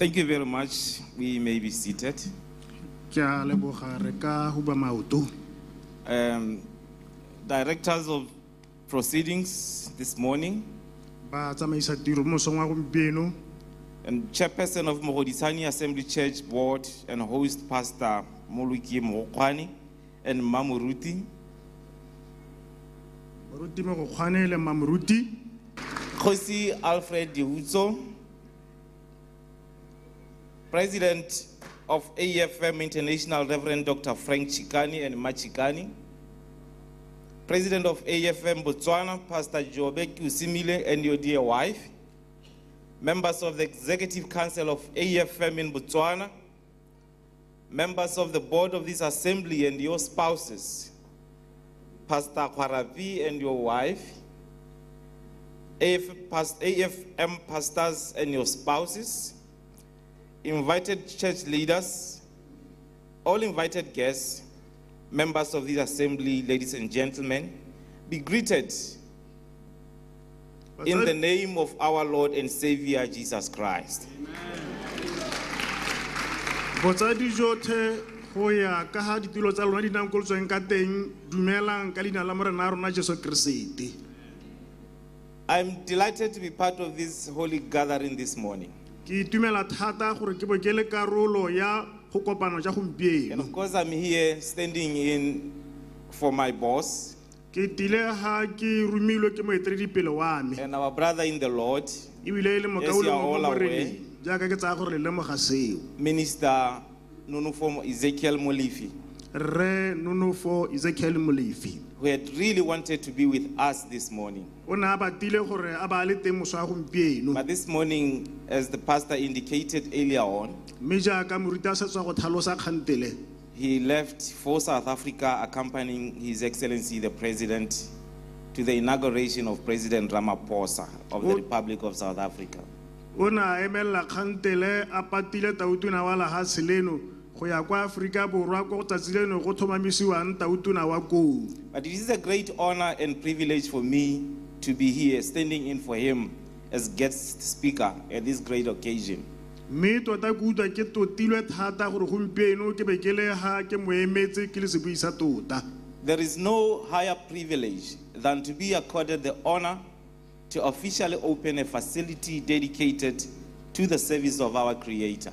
Thank you very much. We may be seated. ke a leboga re ka huba maoto? Um, directors of proceedings this morning. Ba tsamaisa tiro mo mosong wa gompieno. And chairperson of Mogoditshane Assembly Church Board and host Pastor Moluki Mokwani and Mamuruti, moruti mo go kgwane le mamoruti. Kosi Alfred Dihuzo, President of AFM International Reverend Dr. Frank Chikane and Machikani, President of AFM Botswana, Pastor Jobe Kusimile and your dear wife, members of the Executive Council of AFM in Botswana, members of the board of this assembly and your spouses, Pastor Kwarapi and your wife, pas- AFM pastors and your spouses, invited church leaders, all invited guests, members of this assembly, ladies and gentlemen, be greeted in the name of our Lord and Savior Jesus Christ. botsadi jotlhe go ya ka ga ditulo tsa lona di nang ka teng dumelang ka leina la morena a rona jesu keresete I'm delighted to be part of this holy gathering this morning. Ke itumela thata gore ke bo ke le karolo ya go kopana ja And gompieno of course, I'm here standing in for my boss. Ke tile ga ke romilwe ke moeteledipele wa me. And our brother in the Lord, ebile e le Yes, you are all aware. moreneng jaaka ke tsaya gore le lemoga seo. Minister Nonofo Ezekiel Molifi, rre nonofo ezekiel molefi who had really wanted to be with us this morning. o ne a batile gore a ba le teng moso wa gompieno But this morning, as the pastor indicated earlier on, mme jaaka moruti a setswa go tlhalosa kgantele he left for South Africa accompanying His Excellency the President to the inauguration of President Ramaphosa of the. Republic of South Africa. O ne a emelela kgantele a patile tautona wa lehatshe leno go ya kwa aforika borwa go tsatsi leno go tlhomamisiwang tautona wa koo But it is a great honor and privilege for me to be here standing in for him as guest speaker at this great occasion. mme tota ke utlwa ke totilwe thata gore gompieno ke be ke le ga ke mo ke le sebui sa tota There is no higher privilege than to be accorded the honor to officially open a facility dedicated to the service of our Creator.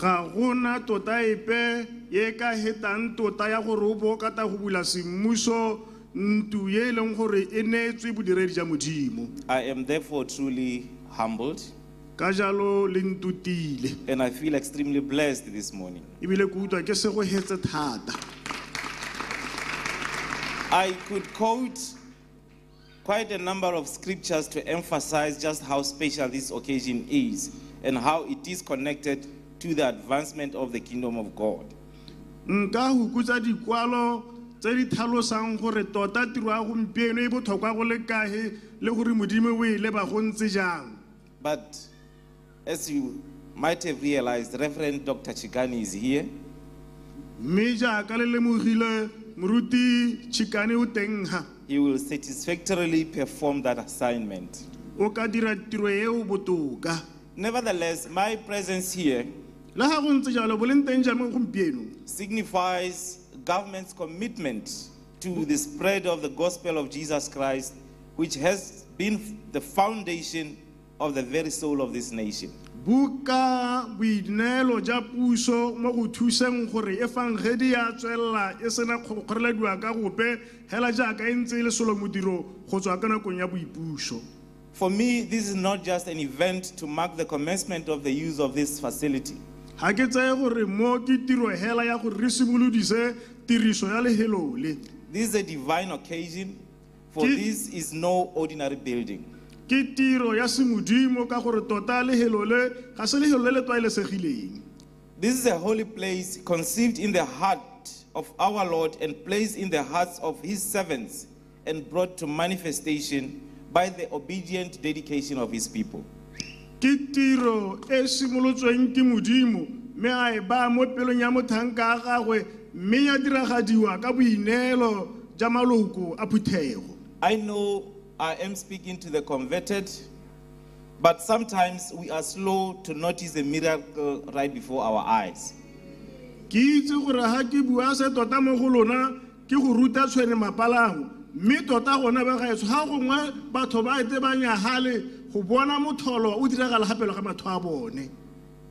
Ga gona tota epe ye ka hetang tota ya gore o bo o kata go bula semmuso ntu ye e leng gore e neetswe bodiredi ja modimo. I am therefore truly humbled ka jalo le ntutile. and I feel extremely blessed this morning. ebile ke utlwa ke se go hetse thata. I could quote quite a number of scriptures to emphasize just how special this occasion is and how it is connected to the advancement of the kingdom of God. nka hukutsa dikwalo tse di tlhalosang gore tota tiro ya gompieno e botlhokwa go le kae le gore modimo o e leba go ntse jang But as you might have realized, Reverend Dr. Chikane is here. mme jaaka le lemogile moruti tšhikane o teng ga He will satisfactorily perform that assignment. o ka dira tiro eo botoka Nevertheless, my presence here le ga go ntse jalo boleng teng jang gompieno signifies government's commitment to the spread of the gospel of Jesus Christ, which has been the foundation of the very soul of this nation. buka boineelo ja puso mo go thuseng gore e ya tswelela e sena kgorelediwa ka gope hela jaaka e ntse e le solo modiro go tswa ka nakong ya boipuso For me, this is not just an event to mark the commencement of the use of this facility. Ga ke tseye gore mo ke tiro hela ya gore re simolodise tiriso ya lehelole This is a divine occasion, for Ki- this is no ordinary building. ke tiro ya semodimo ka gore tota lehelole ga se lehelole le tlwaelesegileng This is a holy place conceived in the heart of our Lord and placed in the hearts of his servants and brought to manifestation by the obedient dedication of his people. Ke tiro e simolotsweng ke modimo mme a e baya mo pelong ya mothanka a gagwe mme ya diragadiwa ka boineelo ja maloko a phuthego I know I am speaking to the converted But sometimes we are slow to notice a miracle right before our eyes. ke itse gore ga ke bua se tota mo go lona ke go ruta tshwene mapalago mme tota gona ba gaetsho ga gongwe batho ba ete ba nyagale go bona motholo o diragala gapelo ga matho a bone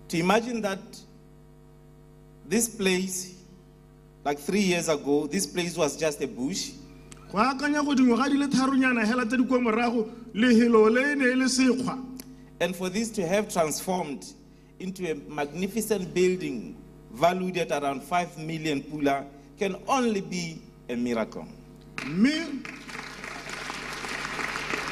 To imagine that this place, like three years ago, this place was just a bush. go akanya go dingwaga di le tharonyana hela tse di kwa morago lehelo le e ne e le sekgwa And for this to have transformed into a magnificent building valued at around 5 million pula can only be a miracle.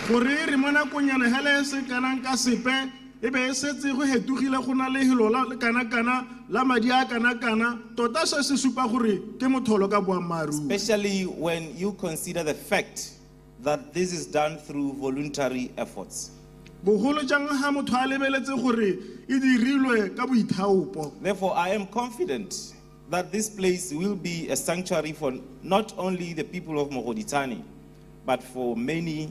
Gore re mo nakonyana hela e se kanang ka sepe e be e setse go hetogile go na la kana-kana la madi a kana-kana tota se se supa gore ke motholo ka boammaaruri Especially when you consider the fact that this is done through voluntary efforts. bogolo jang ga motho a lebeletse gore e dirilwe ka boithaopo Therefore, I am confident that this place will be a sanctuary for not only the people of Mogoditshane, but for many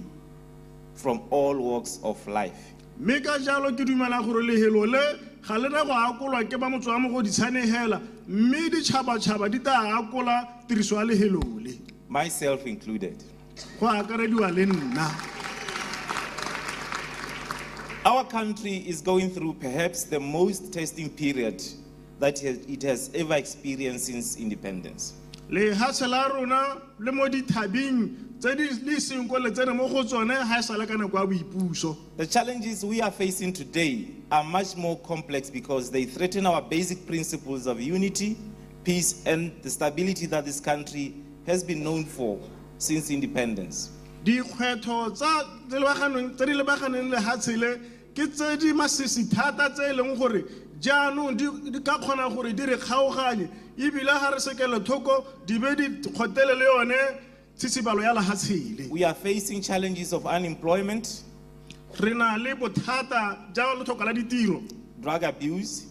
from all walks of life. mme ka jalo ke dumela gore lehelo le ga le go akolwa ke ba motho wa mo go ditshanegela mme ditšhabatšhaba di tla akola tiriso ya lehelo le myself included. go akarediwa le nna Our country is going through perhaps the most testing period that it has ever experienced since independence. La rona le mo dithabing tse di le seng ko le tsene mo go tsone ga e sale ka nako ya boipuso The challenges we are facing today are much more complex because they threaten our basic principles of unity, peace, and the stability that this country has been known for since independence. dikgwetlho tsa tse di lebaganeng lehatshe le ke tse di masisi thata tse e leng gore jaanong di ka kgona gore di re kgaoganye ebile ga re di be di kgotele le yone ya lehatshele We are facing challenges of unemployment, re na le bothata letlhoka la ditiro. drug abuse,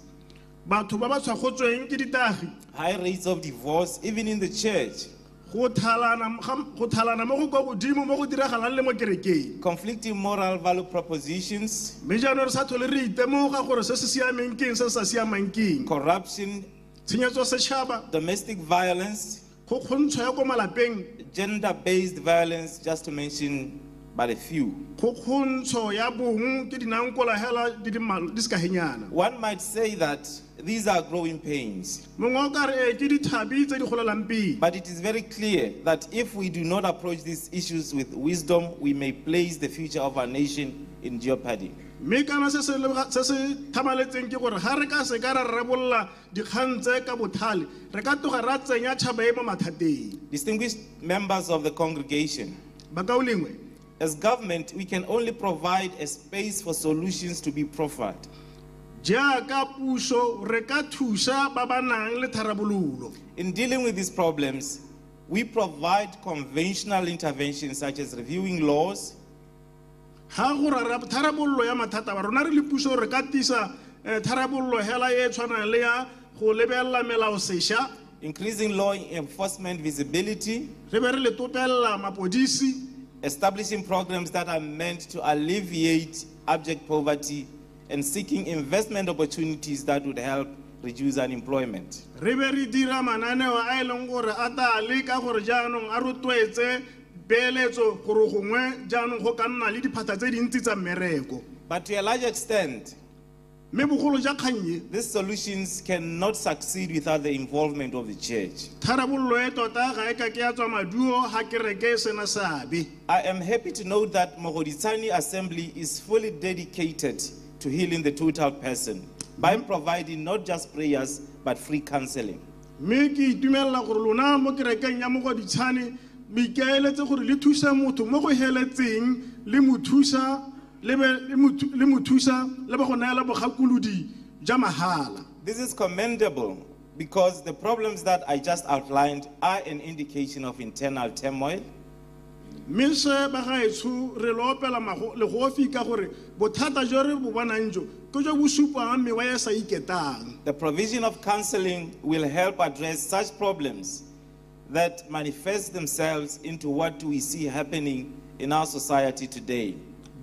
batho ba ba tshwagotsweng ke ditagi. high rates of divorce, even in the church, go thalana ga- go thalana mo go kwa godimo mo go diragalang le mo kerekeng. Conflicting moral value propositions, mme jaanong re sa tlhole re itemoga gore se se siameng keng se se sa siamang keng corruption, tshenyetso setšhaba domestic violence, go kgontšho ya ko malapeng gender based violence, just to mention but a few. go kgontšho ya bong ke dinankola hela di di mmal- di sekagenyana One might say that these are growing pains, mongwe o ka re ee ke dithabi tse di golelang pele but it is very clear that if we do not approach these issues with wisdom, we may place the future of our nation in jeopardy. Mme kana se se leba- se se thamaletseng ke gore ga re ka se ka ra rarabolola dikgang tse ka bothale re ka toga ra tsenya tšhaba e mo mathateng. Distinguished members of the congregation, ba ka o lengwe? as government, we can only provide a space for solutions to be proffered. jaaka puso re ka thusa ba ba nang le tharabololo. In dealing with these problems, we provide conventional interventions such as reviewing laws, ga go rara tharabololo ya mathata ba rona re le puso re ka tisa eh, tharabololo hela e tshwanang le ya go lebelela melao sešwa increasing law enforcement visibility, re be re le topelela mapodisi. Establishing programs that are meant to alleviate abject poverty, and seeking investment opportunities that would help reduce unemployment. re be re dira mananeo a e leng gore a ta leka gore jaanong a rotloetse peeletso gore gongwe jaanong go ka nna le diphata tse dintsi tsa mmereko But to a large extent, mme bogolo ja kgang these solutions cannot succeed without the involvement of the church. tharabololo e tota ga e ka ke ya tswa maduo ga kereke e sena seabe I am happy to know that Mogoditshane Assembly is fully dedicated to healing the total person by providing not just prayers but free counseling. mme ke itumelela gore lona mo kerekeng ya mogoditšhane le gore le thusa motho mo go heletseng le mo thusa le be- le mo thu- le mo thusa le ba go neela bogakolodi ja mahala. This is commendable because the problems that I just outlined are an indication of internal turmoil, mme se bagaetsho re lo opela legofi ka gore bothata jo re bo bonang jo ke jo bo supang mewa e sa iketang. The provision of counseling will help address such problems that manifest themselves into what we see happening in our society today.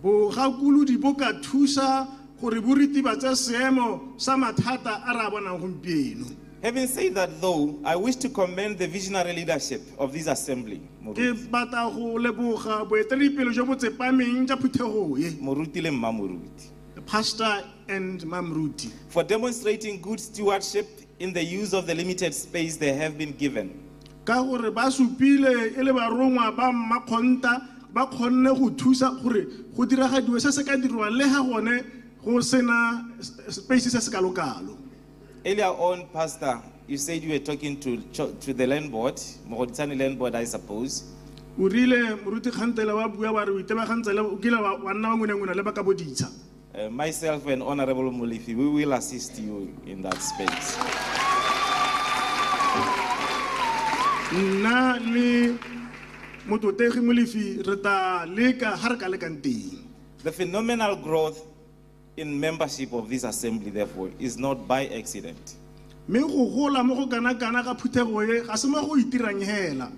bogakolodi bo ka thusa gore bo ritibatse seemo sa mathata a re a bonang gompieno. Having said that, though, I wish to commend the visionary leadership of this assembly, ke batla go leboga boeteledipele jo bo tsepameng ja phuthego e Moruti le Mamuruti, the pastor and mamruti for demonstrating good stewardship in the use of the limited space they have been given. Ka gore ba supile e le barongwa ba mmakgonta ba kgonne go thusa gore go diragadiwe se se ka dirwa le ga gone go sena space se se kalokalo Earlier on, Pastor, you said you were talking to, to the land board, Mogoditshane land board, I suppose. o rile moruti kgantele wa bua wa re o o kile wa nna wa ngwenengwena le ba ka boditsha Uh, myself and Honorable Molefhi, we will assist you in that space. Nna le mototegi molefi re leka ga re ka lekang teng The phenomenal growth in membership of this assembly, therefore, is not by accident. mme go gola mo go kana-kana ga phuthego e ga se mo go itirang hela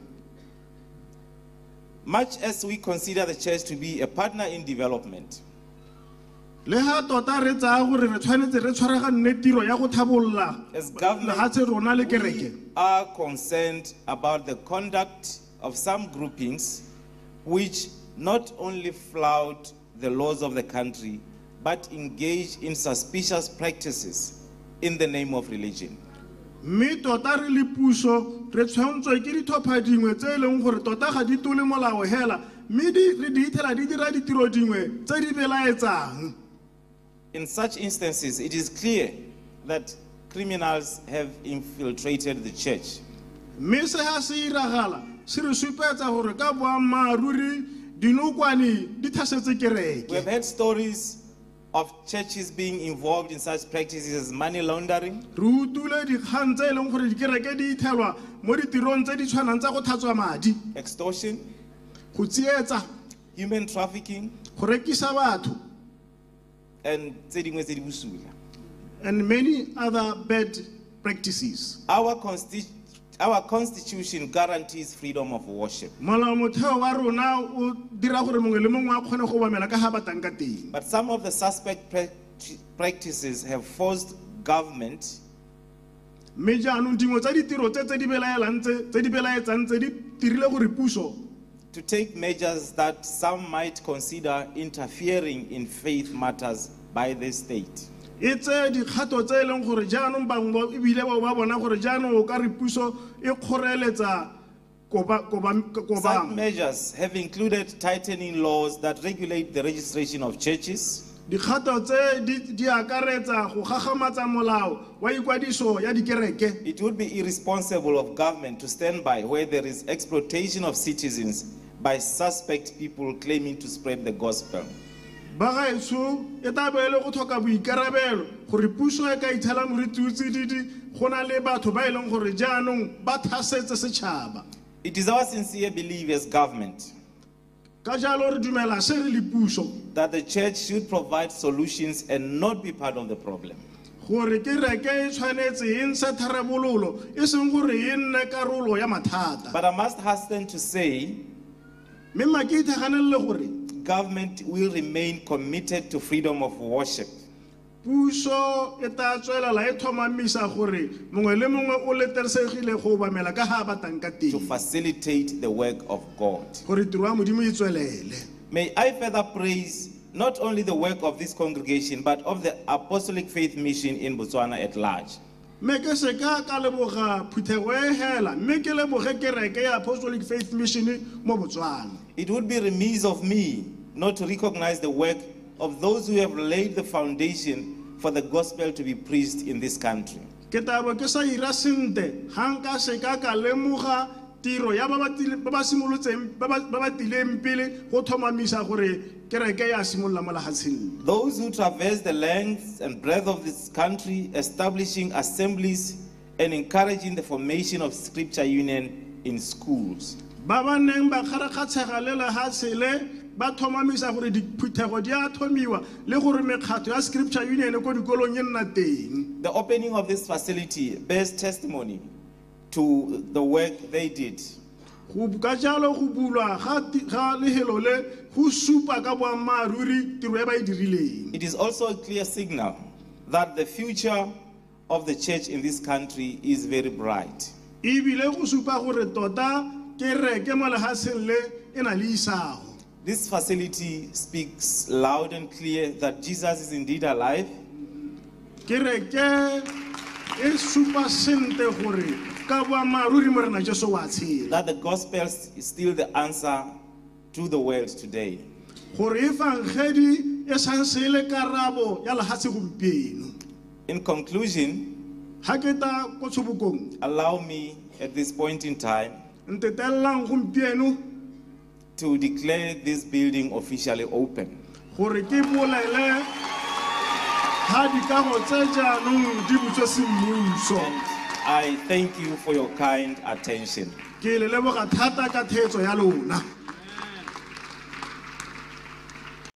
Much as we consider the church to be a partner in development, le tota re tsaya gore re tshwanetse re tshwaraganne tiro ya go tlhabolola As government- rona le kereke are concerned about the conduct of some groupings which not only flout the laws of the country but engage in suspicious practices in the name of religion. mme tota re le puso re tshwantswe ke ditlhopha dingwe tse e leng gore tota ga di tole molao hela mme di- re di ithela di dira ditiro dingwe tse di belaetsang In such instances, it is clear that criminals have infiltrated the church. mme se ga se iragala se re supetsa gore ka boammaaruri dinokwane di thasetse We have kereke heard stories of churches being involved in such practices as money laundering, re utule dikgang tse e leng gore dikereke di ithelwa mo ditirong tse di tshwanang tsa go tlhatswa madi. Extortion, go tsietsa human trafficking, go rekisa batho and tse dingwe tse di bosula. and many other bad practices. Our, consti- our constitution guarantees freedom of worship, molao motheo wa rona o dira gore mongwe le mongwe a kgone go obamela ka ga batang ka teng. But some of the suspect prac- practices have forced government. Mme jaanong dingwe tsa ditiro tse tse di tse tse di belaetsang tse di gore puso to take measures that some might consider interfering in faith matters by the state. e tse dikgato tse e leng gore jaanong bangwe ba- ebile bao ba bona gore jaanong o ka re puso e kgoreletsa koba- koba- Such measures have included tightening laws that regulate the registration of churches, dikgato tse di- di akaretsa go gagamatsa molao wa ikwadiso ya dikereke. It would be irresponsible of government to stand by where there is exploitation of citizens by suspect people claiming to spread the gospel. ba gaetsho e tla be e le go tlhoka boikarabelo gore puso e ka itshela moriti o tsididi go na le batho ba e leng gore jaanong ba thasetse setšhaba It is our sincere belief as government ka jalo re dumela se re le puso that the church should provide solutions and not be part of the problem. gore kereke e tshwanetse e ntshe tharabololo e seng gore e nne karolo ya mathata But I must hasten to say government will remain committed to freedom of worship. puso e tla tswelela e tlhomamisa gore mongwe le mongwe o letelesegile go obamela ka ga a batang ka to facilitate the work of God. gore tiro ya modimo e tswelele May I further praise not only the work of this congregation, but of the Apostolic Faith Mission in Botswana at large. Mme ke se ka ka leboga phuthego e hela mme ke leboge kereke ya apostolic faith mission mo botswana It would be remiss of me not to recognize the work of those who have laid the foundation for the gospel to be preached in this country. ke tabo ke sa ira sente ga nka se ka ka lemoga tiro ya ba ba tile- ba ba simolotseng ba ba tileng pele go tlhomamisa gore kereke ya simolola mo legatsheng Those who traverse the length and breadth of this country, establishing assemblies and encouraging the formation of scripture union in schools. ba ba neng ba kgarakgatshega le ba tlhomamisa gore diphuthego di a thomiwa le gore mekgatlho ya scripture union ko dikolong e nna teng The opening of this facility bears testimony to the work they did. ka jalo go bulwa ga lehelo le go supa ka boammaaruri tiro e ba e dirileng It is also a clear signal that the future of the church in this country is very bright. ebile go supa gore tota kereke mo lehatsheng le e na le isago This facility speaks loud and clear that Jesus is indeed alive kereke e supa sente gore ka boammaaruri morena jesu wa tshela. That the gospel is still the answer to the world today. gore fangedi santse le karabo ya lehatshe gompieno. In conclusion, ga ke ta ko tshobokong. allow me at this point in time to declare this building officially open. gore ke bolele ga dikago tse jaanong di butswe semmuso. And I thank you for your kind attention.